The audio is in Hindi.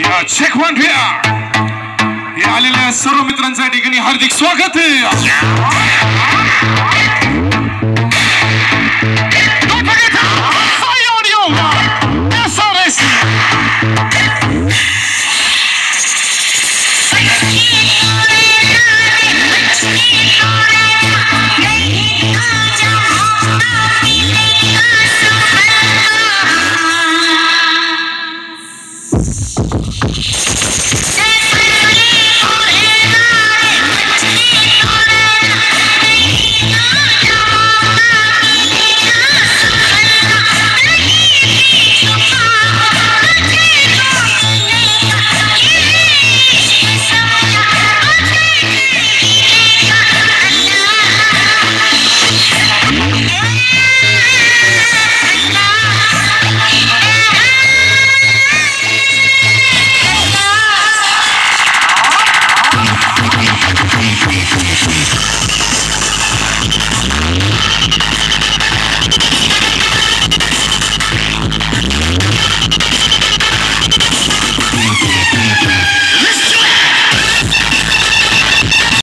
या चेक वन हे आलेल्या सर्व मित्रांच्या ठिकाणी हार्दिक स्वागत आहे.